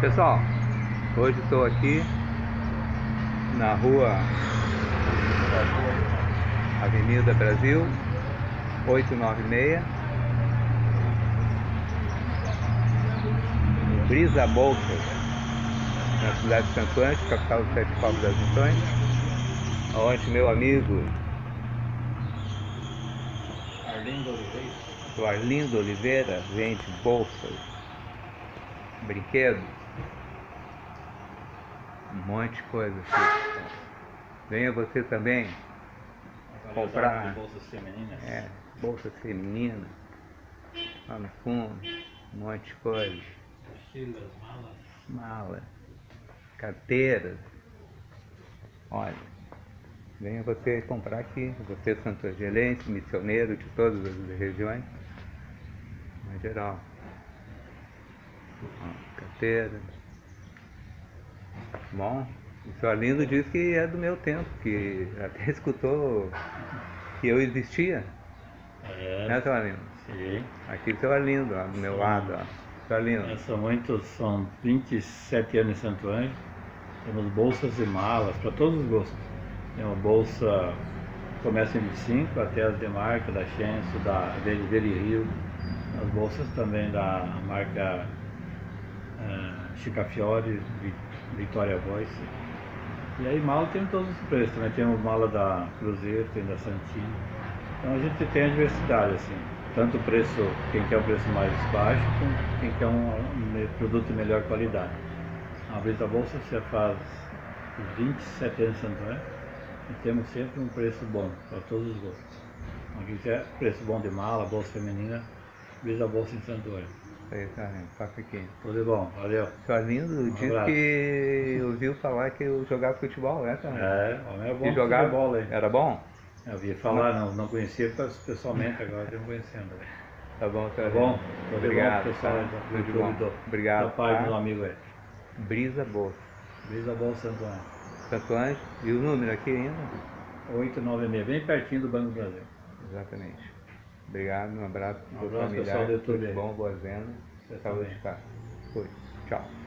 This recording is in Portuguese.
Pessoal, hoje estou aqui na rua Avenida Brasil 896 em Brisa Bolsas na cidade de Santo Ângelo, capital do Sete Povos das Missões onde meu amigo Arlindo Oliveira. o Arlindo Oliveira vende bolsas, brinquedos, um monte de coisa assim. Venha você também Comprar. bolsas femininas. É, bolsa feminina, lá no fundo, um monte de coisa. Mochilas, malas. Mala, carteiras. Olha, venha você comprar aqui, você santogelense, missioneiro de todas as regiões, em geral. Ó, Carteira. Bom, o senhor Lindo diz que é do meu tempo, que até escutou que eu existia, É, né, senhor Lindo? sim. Aqui o senhor Lindo, ó, do meu lado, ó. Senhor Lindo. É, São muitos, são 27 anos em Santo Ângelo. Temos bolsas e malas para todos os gostos. Tem uma bolsa começa em 25 até as de marca da Shenso, da Veri Rio. As bolsas também da marca uh, Chica Fiore, Vi- Victoria Voice. E aí mala tem todos os preços, também temos mala da Cruzeiro, tem da Santini. Então a gente tem a diversidade, assim, tanto o preço, quem quer um preço mais baixo, como quem quer um, produto de melhor qualidade. A Brisa Bolsa você faz 27 anos em Santo André e temos sempre um preço bom para todos os gostos. Então, quem quiser preço bom de mala, bolsa feminina, Brisa Bolsa em Santo André. Aí, senhor Lindo, toca aqui. Tudo de bom, valeu. Senhor Lindo disse abraço. que ouviu falar que eu jogava futebol, né, senhor? É, homem é bom E jogava? futebol aí. Era bom? Eu ouvi falar, não, não conhecia pessoalmente, agora estou conhecendo. Tá bom, Tá bom? Tudo Obrigado. bom, pessoal. tá? do Tudo bom. do- Obrigado. Do pai tá? meu amigo aí. Brisa Bolsa. Brisa Bolsa Santo André. Santo Anjo. E o número aqui ainda? 896, bem pertinho do Banco do Brasil. Exatamente. Obrigado, um abraço. Um abraço, familiar, pessoal tudo bom, boa venda. Você Saúde casa. Fui. Tchau.